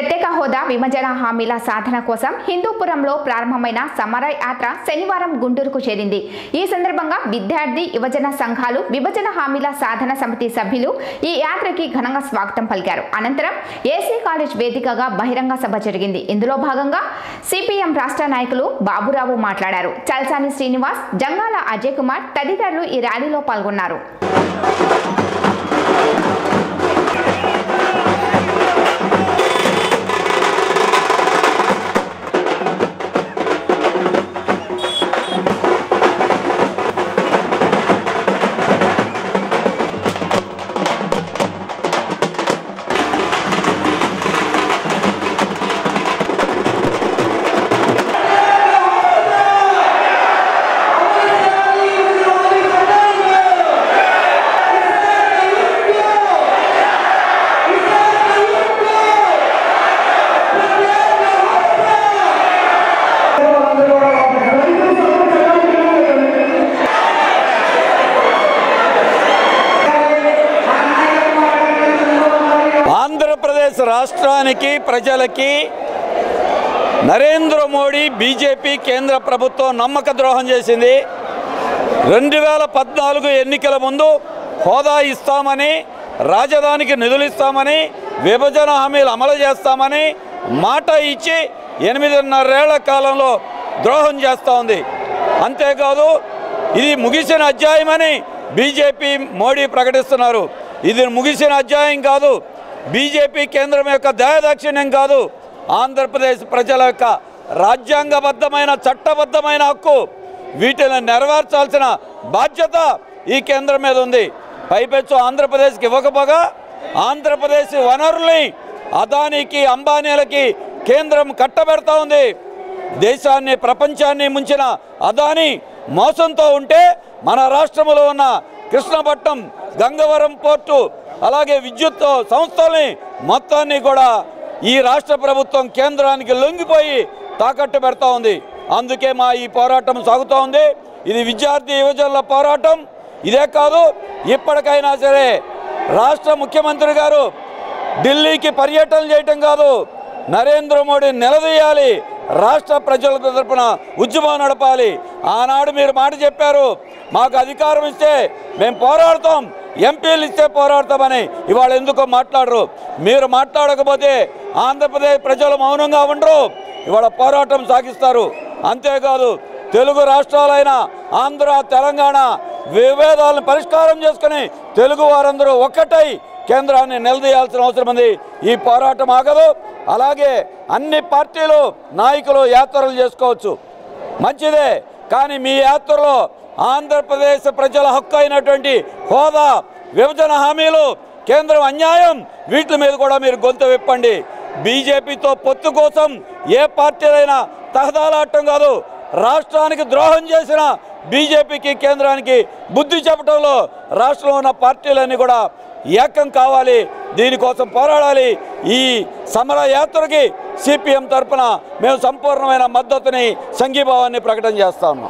ప్రత్యేక హోదా విభజన హామీల సాధన కోసం హిందూపురంలో ప్రారంభమైన సమర యాత్ర శనివారం గుంటూరుకు చేరింది. ఈ సందర్భంగా విద్యార్థి యువజన సంఘాలు విభజన హామీల సాధన సమితి సభ్యులు ఈ యాత్రకి ఘనంగా స్వాగతం పలికారు. అనంతరం ఏసీ కాలేజ్ వేదికగా బహిరంగ సభ జరిగింది. ఇందులో భాగంగా సిపిఎం రాష్ట్ర నాయకులు బాబురావు మాట్లాడారు. చల్సాని శ్రీనివాస్ జంగాల అజయ్ కుమార్ తదితరులు ఈ ర్యాలీలో పాల్గొన్నారు. ఆంధ్రప్రదేశ్ రాష్ట్రానికి ప్రజలకి నరేంద్ర మోడీ బీజేపీ కేంద్ర ప్రభుత్వం నమ్మక ద్రోహం చేసింది. రెండు వేల పద్నాలుగు ఎన్నికల ముందు హోదా ఇస్తామని రాజధానికి నిధులు ఇస్తామని విభజన హామీలు అమలు చేస్తామని మాట ఇచ్చి ఎనిమిదిన్నరేళ్ళ కాలంలో ద్రోహం చేస్తూ ఉంది. అంతేకాదు ఇది ముగిసిన అధ్యాయమని బీజేపీ మోడీ ప్రకటిస్తున్నారు. ఇది ముగిసిన అధ్యాయం కాదు బీజేపీ కేంద్రం యొక్క దయాదాక్షిణ్యం కాదు. ఆంధ్రప్రదేశ్ ప్రజల యొక్క రాజ్యాంగబద్ధమైన చట్టబద్ధమైన హక్కు. వీటిని నెరవేర్చాల్సిన బాధ్యత ఈ కేంద్రం మీద ఉంది. పైపెచ్చు ఆంధ్రప్రదేశ్కి ఇవ్వకపోగా ఆంధ్రప్రదేశ్ వనరుల్ని అదానికి అంబానీలకి కేంద్రం కట్టబెడతా ఉంది. దేశాన్ని ప్రపంచాన్ని ముంచిన అదాని మోసంతో ఉంటే మన రాష్ట్రంలో ఉన్న కృష్ణపట్నం గంగవరం పోర్టు అలాగే విద్యుత్ సంస్థల్ని మొత్తాన్ని కూడా ఈ రాష్ట్ర ప్రభుత్వం కేంద్రానికి లొంగిపోయి తాకట్టు పెడతా ఉంది. అందుకే మా ఈ పోరాటం సాగుతూ ఉంది. ఇది విద్యార్థి యువజనుల పోరాటం. ఇదే కాదు ఇప్పటికైనా సరే రాష్ట్ర ముఖ్యమంత్రి గారు ఢిల్లీకి పర్యటన చేయటం కాదు నరేంద్ర మోడీ నిలదీయాలి. రాష్ట్ర ప్రజల తరపున ఉద్యమం నడపాలి. ఆనాడు మీరు మాట చెప్పారు మాకు అధికారం ఇస్తే మేము పోరాడతాం ఎంపీలు ఇస్తే పోరాడతామని. ఇవాళ ఎందుకో మాట్లాడరు. మీరు మాట్లాడకపోతే ఆంధ్రప్రదేశ్ ప్రజలు మౌనంగా ఉండరు. ఇవాళ పోరాటం సాగిస్తారు. అంతేకాదు తెలుగు రాష్ట్రాలైన ఆంధ్ర తెలంగాణ విభేదాలను పరిష్కారం చేసుకుని తెలుగు వారందరూ ఒక్కటై కేంద్రాన్ని నిలదీయాల్సిన అవసరం ఉంది. ఈ పోరాటం ఆగదు. అలాగే అన్ని పార్టీలు నాయకులు యాత్రలు చేసుకోవచ్చు. మంచిదే. కానీ మీ యాత్రలో ఆంధ్రప్రదేశ్ ప్రజల హక్కు అయినటువంటి హోదా విభజన హామీలు కేంద్రం అన్యాయం వీటి మీద కూడా మీరు గొంతు విప్పండి. బీజేపీతో పొత్తు కోసం ఏ పార్టీలైనా తహదాలాటం కాదు. రాష్ట్రానికి ద్రోహం చేసిన బీజేపీకి కేంద్రానికి బుద్ధి చెప్పడంలో రాష్ట్రంలో ఉన్న పార్టీలన్నీ కూడా ఏకం కావాలి దీనికోసం పోరాడాలి. ఈ సమర యాత్రకి సిపిఎం తరఫున మేము సంపూర్ణమైన మద్దతుని సంఘీభావాన్ని ప్రకటన చేస్తా ఉన్నాం.